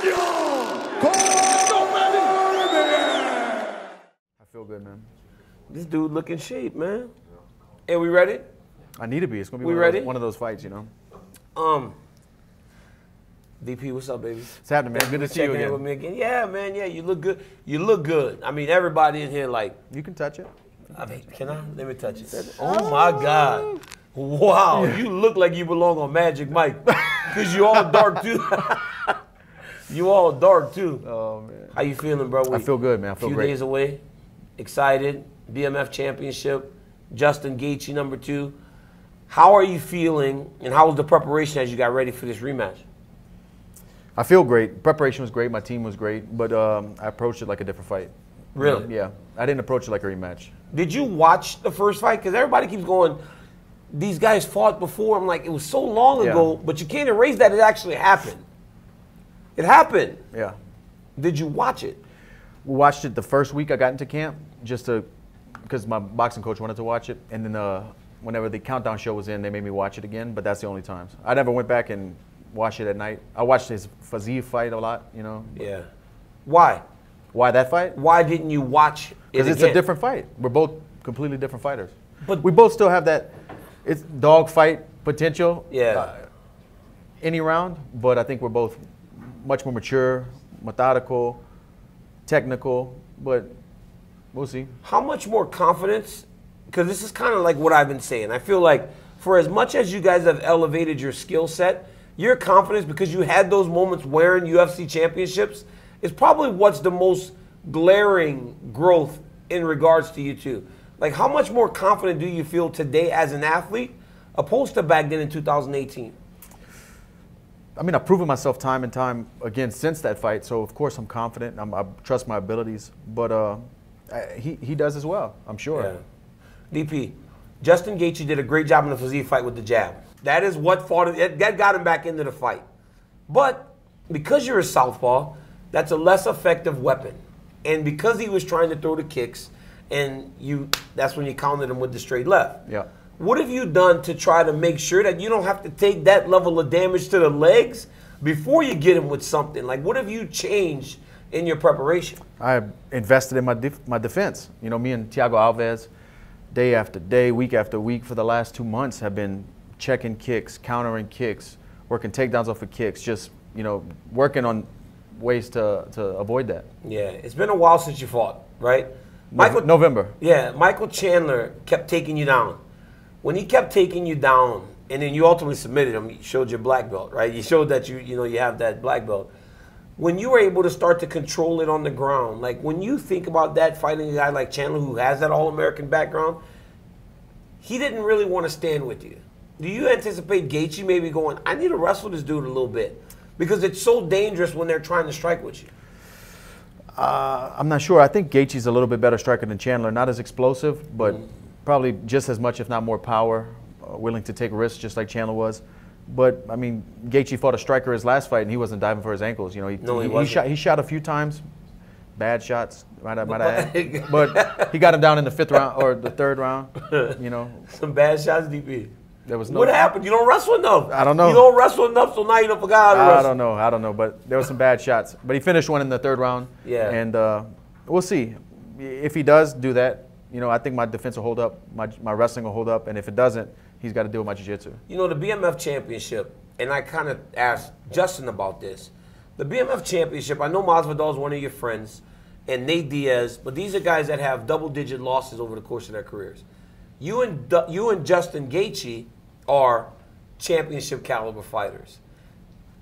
I feel good, man. This dude looking shape, man. Hey, we ready? I need to be. It's gonna be We one, Of ready? those, one of those fights, you know. Um, DP, what's up, baby? It's happening, man. Good to see you again. with me again. Yeah, man. Yeah, you look good. You look good. I mean, everybody in here, like, You can touch it. I mean, can I? Let me touch it. Oh my God. Wow, you look like you belong on Magic Mike. Because you're all dark too. you all dark too. Oh man. How you feeling, bro? I feel good, man. I feel few great. days away. Excited. BMF championship. Justin Gaethje number two. How are you feeling, and how was the preparation as you got ready for this rematch? I feel great. Preparation was great. My team was great, but um, I approached it like a different fight. Really? Yeah. I didn't approach it like a rematch. Did you watch the first fight? Because everybody keeps going, these guys fought before. I'm like, it was so long Yeah. ago, but you can't erase that it actually happened. It happened. Yeah. Did you watch it? We watched it the first week I got into camp, just to, because my boxing coach wanted to watch it, and then uh, whenever the countdown show was in, they made me watch it again. But that's the only times. I never went back and watched it at night. I watched his Fiziev fight a lot. You know. Yeah. Why? Why that fight? Why didn't you watch it Because it's a different fight. We're both completely different fighters. But- we both still have that it's dog fight potential. Yeah. uh, any round, but I think we're both much more mature, methodical, technical. But we'll see. How much more confidence? Because this is kind of like what I've been saying. I feel like for as much as you guys have elevated your skill set, your confidence because you had those moments wearing UFC championships is probably what's the most glaring growth in regards to you two. Like, how much more confident do you feel today as an athlete opposed to back then in 2018? I mean, I've proven myself time and time again since that fight. So of course I'm confident. I'm, I trust my abilities, but uh, I- he he does as well. I'm sure. Yeah. DP, Justin Gaethje did a great job in the Fiziev fight with the jab. That is what fought that that got him back into the fight. But because you're a southpaw, that's a less effective weapon. And because he was trying to throw the kicks, and you that's when you counted him with the straight left. Yeah. What have you done to try to make sure that you don't have to take that level of damage to the legs before you get him with something? Like, what have you changed in your preparation? I invested in my def- my defense. You know, me and Thiago Alves, day after day, week after week, for the last two months, have been checking kicks, countering kicks, working takedowns off of kicks, just you know, working on ways to to avoid that. Yeah, it's been a while since you fought, right? Michael November. Yeah, Michael Chandler kept taking you down. When he kept taking you down, and then you ultimately submitted him, you showed your black belt, right? You showed that you you know you have that black belt. When you were able to start to control it on the ground, like when you think about that fighting a guy like Chandler who has that All American background, he didn't really want to stand with you. Do you anticipate Gaethje maybe going? I need to wrestle this dude a little bit because it's so dangerous when they're trying to strike with you. Uh, I'm not sure. I think Gaethje's a little bit better striker than Chandler. Not as explosive, but Mm-hmm. Probably just as much, if not more, power. Uh, willing to take risks, just like Chandler was. But I mean, Gaethje fought a striker his last fight, and he wasn't diving for his ankles. You know, he, No, he he, wasn't. shot. He shot a few times, bad shots. Might I, might I add. but he got him down in the fifth round or the third round. You know, Some bad shots, DP. there was no. What happened? You don't wrestle enough. I don't know. You don't wrestle enough, so now you don't forgot how to I wrestle. don't know. I don't know. But there were some bad shots. But he finished one in the third round. Yeah. And uh, we'll see. If he does do that, you know, I think my defense will hold up. My, my wrestling will hold up. And if it doesn't, he's got to deal with my jiu-jitsu. You know, the BMF championship, and I kind of asked Justin about this. The BMF championship, I know Masvidal is one of your friends, and Nate Diaz, but these are guys that have double-digit losses over the course of their careers. You and you and Justin Gaethje are championship caliber fighters.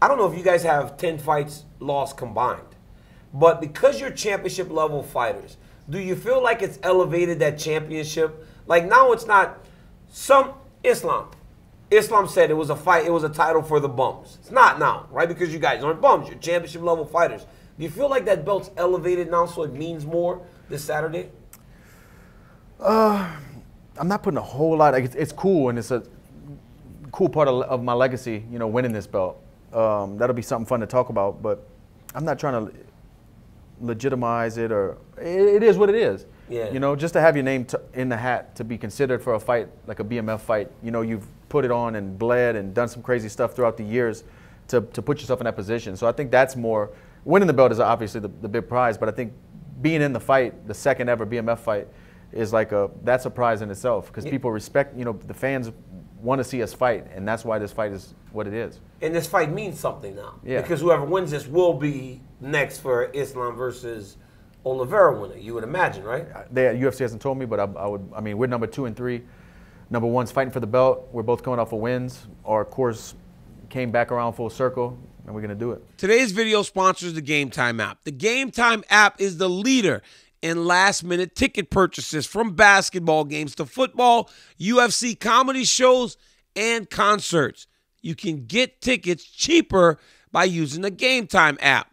I don't know if you guys have 10 fights lost combined. But because you're championship level fighters, do you feel like it's elevated that championship? Like now it's not some Islam. Islam said it was a fight, it was a title for the bums. It's not now, right? Because you guys aren't bums, you're championship level fighters. Do you feel like that belt's elevated now so it means more this Saturday? Uh, I'm not putting a whole lot. Like, it's, it's cool, and it's a cool part of, of my legacy. You know, winning this belt. Um, that'll be something fun to talk about. But I'm not trying to legitimize it, or it, it is what it is. Yeah. You know, just to have your name t- in the hat to be considered for a fight like a BMF fight. You know, you've put it on and bled and done some crazy stuff throughout the years. to, to put yourself in that position. So I think that's more winning the belt is obviously the, the big prize, but I think being in the fight, the second ever BMF fight, is like a that's a prize in itself because people respect. You know, the fans want to see us fight, and that's why this fight is what it is. And this fight means something now. Yeah. Because whoever wins this will be next for Islam versus Oliveira winner. You would imagine, right? Uh, they uh, UFC hasn't told me, but I, I would. I mean, we're number two and three. Number one's fighting for the belt. We're both coming off of wins. Our course came back around full circle, and we're gonna do it. Today's video sponsors the Game Time app. The Game Time app is the leader in last minute ticket purchases from basketball games to football, UFC comedy shows, and concerts. You can get tickets cheaper by using the Game Time app.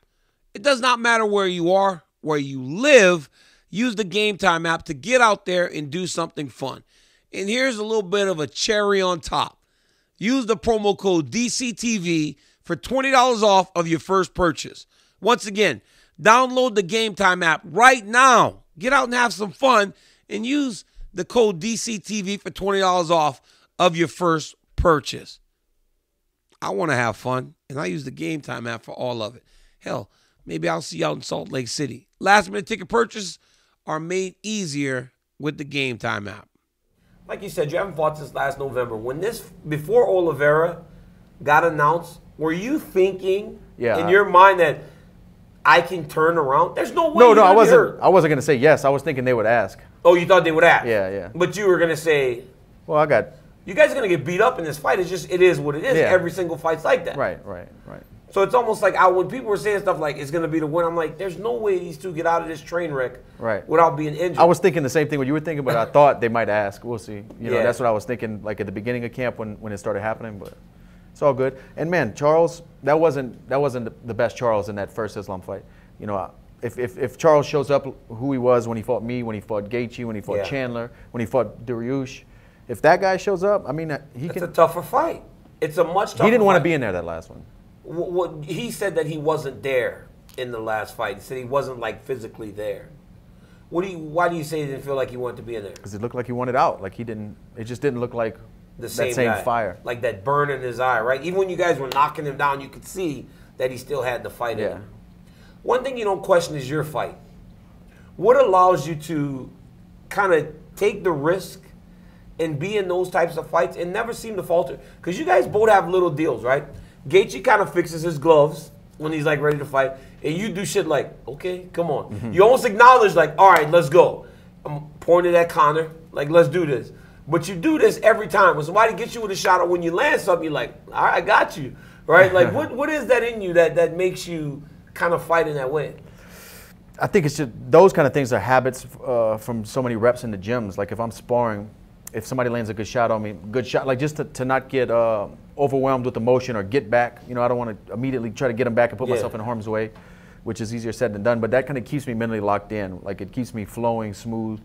It does not matter where you are, where you live, use the Game Time app to get out there and do something fun. And here's a little bit of a cherry on top. Use the promo code DCTV for $20 off of your first purchase. Once again, download the Game Time app right now. Get out and have some fun and use the code DCTV for $20 off of your first purchase. I want to have fun, and I use the Game Time app for all of it. Hell, maybe I'll see you out in Salt Lake City. Last minute ticket purchases are made easier with the Game Time app. Like you said, you haven't fought since last November. When this before Oliveira got announced, were you thinking Yeah, in your mind that I can turn around? There's no way. No, no, I wasn't. hurt. I wasn't gonna say yes. I was thinking they would ask. Oh, you thought they would ask? Yeah, yeah. But you were gonna say, Well, I got you guys are gonna get beat up in this fight. It's just it is what it is. Yeah. Every single fight's like that. right, right, right. So it's almost like I, when people were saying stuff like it's gonna be the win, I'm like, there's no way these two get out of this train wreck Right. without being injured. I was thinking the same thing what you were thinking, but I thought they might ask. We'll see. You know, Yeah. that's what I was thinking, like at the beginning of camp when, when it started happening. But it's all good. And man, Charles, that wasn't that wasn't the- best Charles in that first Islam fight. You know, if, if, if Charles shows up who he was when he fought me, when he fought Gaethje, when he fought Yeah. Chandler, when he fought Dariush, if that guy shows up, I mean, uh, he it's can. a tougher fight. It's a much tougher. he didn't want to be in there that last one. What, what he said that he wasn't there in the last fight. He said he wasn't like physically there. What do you? Why do you say he didn't feel like he wanted to be in there? because it looked like he wanted out. Like he didn't. It just didn't look like The that same, same guy. fire. like that burn in his eye, right? Even when you guys were knocking him down, you could see that he still had the fight in him. One thing you don't question is your fight. What allows you to kind of take the risk and be in those types of fights and never seem to falter? Because you guys both have little deals, right? Gaethje kind of fixes his gloves when he's like ready to fight, and you do shit like, okay, come on. Mm-hmm. You almost acknowledge like, all right, let's go. I'm pointing at Conor, like, let's do this. But you do this every time. When somebody gets you with a shot, or when you land something, you're like, all right, I got you, right? Like, what what is that in you that that makes you kind of fight in that way? I think it's just those kind of things are habits uh, from so many reps in the gyms. Like if I'm sparring, if somebody lands a good shot on me, good shot, like just to, to not get uh, overwhelmed with emotion or get back. You know, I don't want to immediately try to get them back and put Yeah. myself in harm's way, which is easier said than done. But that kind of keeps me mentally locked in. Like it keeps me flowing smooth,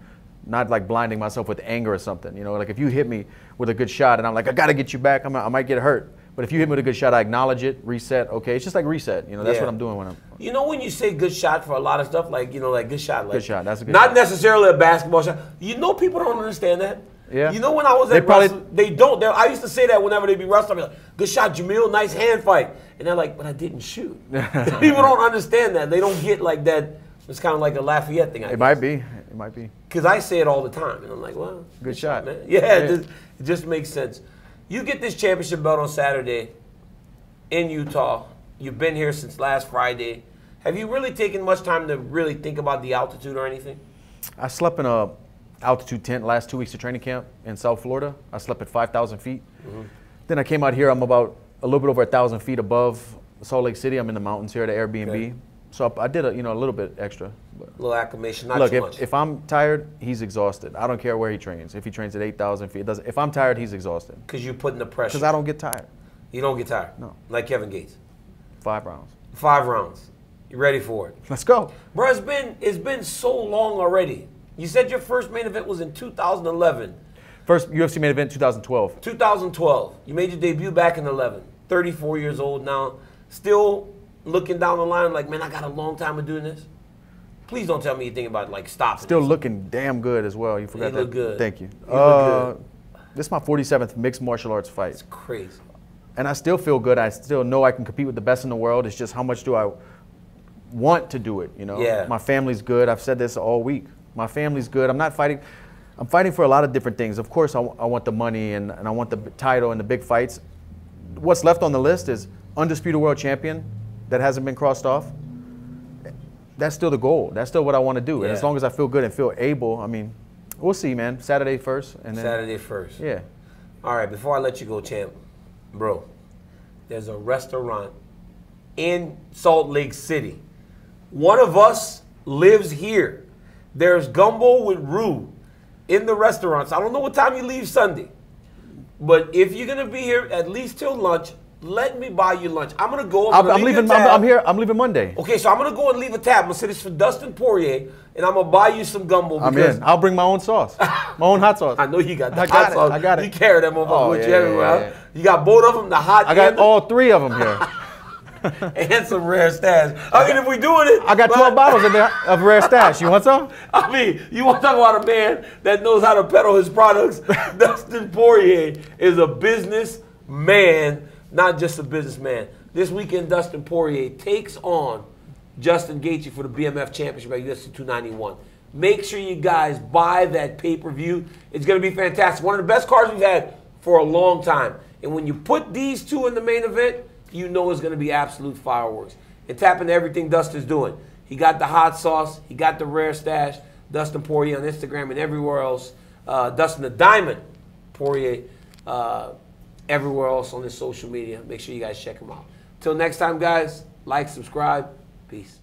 not like blinding myself with anger or something. You know, like if you hit me with a good shot and I'm like, I got to get you back, I'm, I might get hurt. But if you hit me with a good shot, I acknowledge it, reset. Okay, it's just like reset. You know, that's Yeah. what I'm doing when I'm. You know when you say good shot for a lot of stuff, like you know, like good shot, like Good shot, that's a good not shot. necessarily a basketball shot. You know, people don't understand that. Yeah. You know, when I was They at probably- wrestling, they don't. I used to say that whenever they be wrestling, I'd be like, "Good shot, Jamil. Nice hand fight." And they're like, "But I didn't shoot." people don't understand that. They don't get like that. It's kind of like a Lafayette thing. I It might be. Might be. because I say it all the time, and I'm like, well, Good shot. man. Yeah, Yeah. It, just, it just makes sense. You get this championship belt on Saturday in Utah. You've been here since last Friday. Have you really taken much time to really think about the altitude or anything? I slept in a altitude tent last two weeks of training camp in South Florida. I slept at 5,000 feet. Mm-hmm. Then I came out here. I'm about a little bit over a thousand feet above Salt Lake City. I'm in the mountains here at the Airbnb. Okay. So I, I did a you know a little bit extra. A little acclimation, not look, too if, much. if I'm tired, he's exhausted. I don't care where he trains. If he trains at 8,000 feet, it doesn't. If I'm tired, he's exhausted. Because you're putting the pressure. Because I don't get tired. You don't get tired. No. Like Kevin Gates. Five rounds. Five rounds. You ready for it? Let's go. Bro, it's been it's been so long already. You said your first main event was in 2011. First UFC main event 2012. 2012. You made your debut back in 11. 34 years old now. Still looking down the line like, man, I got a long time of doing this. Please don't tell me you think about like stopping. Still this. looking damn good as well. You forgot You that. look good. Thank you. You look Uh, This is my 47th mixed martial arts fight. It's crazy. and I still feel good. I still know I can compete with the best in the world. It's just how much do I want to do it? You know, Yeah. my family's good. I've said this all week. My family's good. I'm not fighting. I'm fighting for a lot of different things. Of course, I, w- I want the money and, and I want the b- title and the big fights. What's left on the list is undisputed world champion that hasn't been crossed off. That's still the goal. That's still what I want to do. And as long as I feel good and feel able, I mean, we'll see, man. Saturday first, and then Saturday first. yeah. All right, before I let you go, champ, bro, there's a restaurant in Salt Lake City. One of us lives here. There's gumbo with roux in the restaurants. I don't know what time you leave Sunday, but if you're gonna be here at least till lunch, let me buy you lunch. I'm gonna go. I'm, gonna I'm leave leaving. I'm. I'm here. I'm leaving Monday. Okay, so I'm gonna go and leave a tab. I'm gonna say this for Dustin Poirier, and I'm gonna buy you some gumbo. I'm in. I'll bring my own sauce, my own hot sauce. I know you got the I hot got it. sauce. I got it. You carry that motherfucker Oh, with you yeah, everywhere. yeah, yeah. You got both of them, the hot I got the- all three of them here. and some rare stash. I mean, if we're doing it, I got 12 bottles there of rare stash. You want some? I mean, you want to talk about a man that knows how to peddle his products? Dustin Poirier is a businessman, not just a businessman. This weekend, Dustin Poirier takes on Justin Gaethje for the BMF Championship at UFC 291. Make sure you guys buy that pay per view. It's going to be fantastic. One of the best cards we've had for a long time. And when you put these two in the main event, you know it's going to be absolute fireworks. And tap into everything Dustin's doing. He got the hot sauce. He got the rare stash. Dustin Poirier on Instagram and everywhere else. Uh, Dustin the Diamond Poirier uh, everywhere else on his social media. Make sure you guys check him out. Till next time, guys, like, subscribe. Peace.